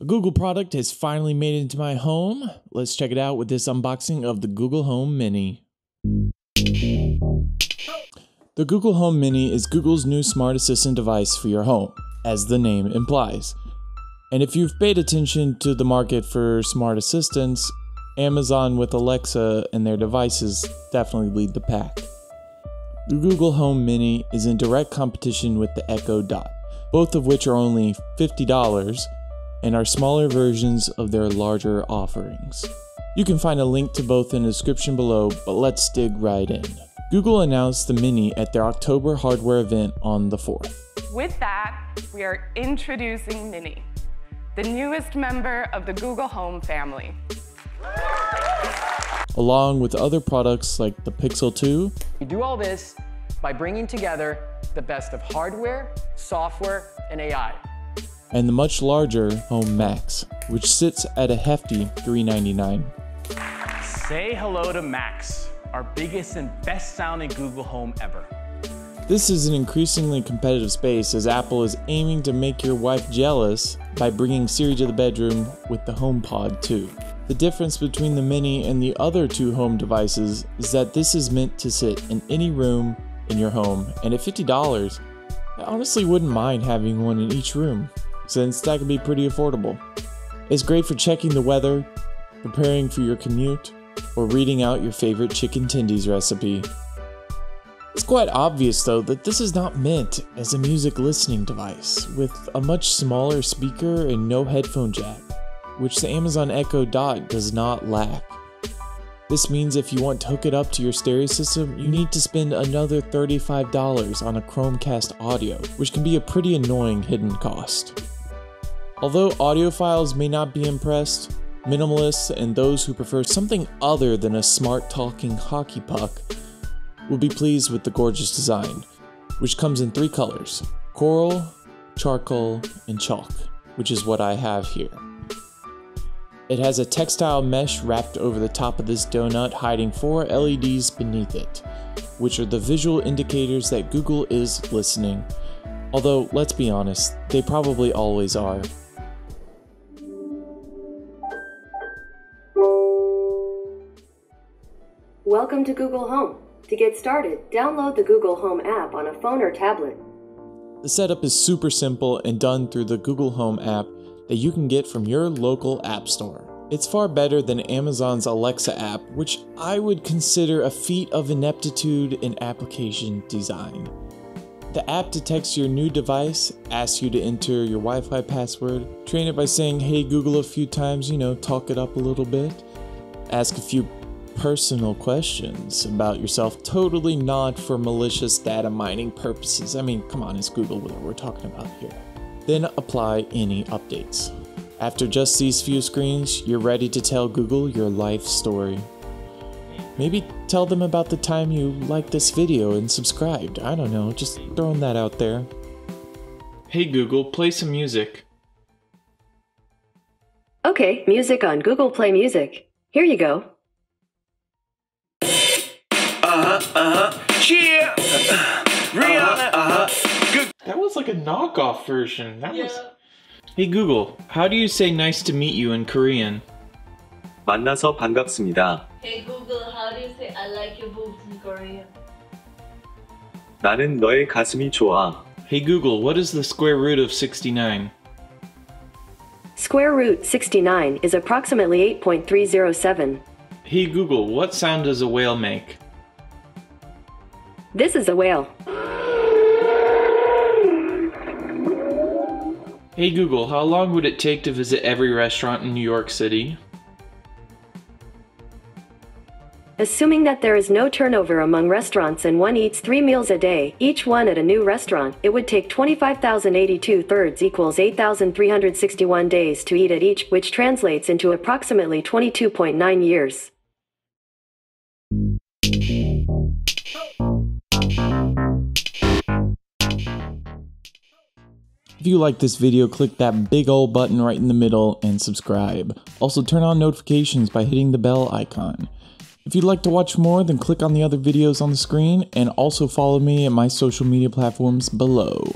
A Google product has finally made it into my home. Let's check it out with this unboxing of the Google Home Mini. The Google Home Mini is Google's new smart assistant device for your home, as the name implies. And if you've paid attention to the market for smart assistants, Amazon with Alexa and their devices definitely lead the pack. The Google Home Mini is in direct competition with the Echo Dot, both of which are only $50 and are smaller versions of their larger offerings. You can find a link to both in the description below, but let's dig right in. Google announced the Mini at their October hardware event on the 4th. With that, we are introducing Mini, the newest member of the Google Home family. Along with other products like the Pixel 2. We do all this by bringing together the best of hardware, software, and AI. And the much larger Home Max, which sits at a hefty 399. Say hello to Max, our biggest and best sounding Google Home ever. This is an increasingly competitive space as Apple is aiming to make your wife jealous by bringing Siri to the bedroom with the HomePod too. The difference between the Mini and the other two home devices is that this is meant to sit in any room in your home, and at $50, I honestly wouldn't mind having one in each room, since that can be pretty affordable. It's great for checking the weather, preparing for your commute, or reading out your favorite chicken tendies recipe. It's quite obvious though that this is not meant as a music listening device, with a much smaller speaker and no headphone jack, which the Amazon Echo Dot does not lack. This means if you want to hook it up to your stereo system, you need to spend another $35 on a Chromecast audio, which can be a pretty annoying hidden cost. Although audiophiles may not be impressed, minimalists and those who prefer something other than a smart talking hockey puck will be pleased with the gorgeous design, which comes in three colors coral, charcoal, and chalk, which is what I have here. It has a textile mesh wrapped over the top of this donut, hiding four LEDs beneath it, which are the visual indicators that Google is listening. Although, let's be honest, they probably always are. Welcome to Google Home. To get started, download the Google Home app on a phone or tablet. The setup is super simple and done through the Google Home app that you can get from your local app store. It's far better than Amazon's Alexa app, which I would consider a feat of ineptitude in application design. The app detects your new device, asks you to enter your Wi Fi password, train it by saying, Hey Google, a few times, you know, talk it up a little bit, ask a few personal questions about yourself, totally not for malicious data mining purposes. I mean, come on, it's Google what we're talking about here. Then apply any updates. After just these few screens, you're ready to tell Google your life story. Maybe tell them about the time you liked this video and subscribed. I don't know, just throwing that out there. Hey Google, play some music. Okay, music on Google Play Music. Here you go Uh-huh, uh-huh. Yeah. Rihanna. Uh-huh. Good. That was like a knockoff version. That yeah. was Hey Google, how do you say nice to meet you in Korean? 만나서 반갑습니다. Hey Google, how do you say I like your boobs in Korean? 나는 너의 가슴이 좋아. Hey Google, what is the square root of 69? Square root 69 is approximately 8.307. Hey Google, what sound does a whale make? This is a whale. Hey Google, how long would it take to visit every restaurant in New York City? Assuming that there is no turnover among restaurants and one eats three meals a day, each one at a new restaurant, it would take 25,082 thirds equals 8,361 days to eat at each, which translates into approximately 22.9 years. If you like this video, click that big old button right in the middle and subscribe. Also turn on notifications by hitting the bell icon. If you'd like to watch more, then click on the other videos on the screen and also follow me at my social media platforms below.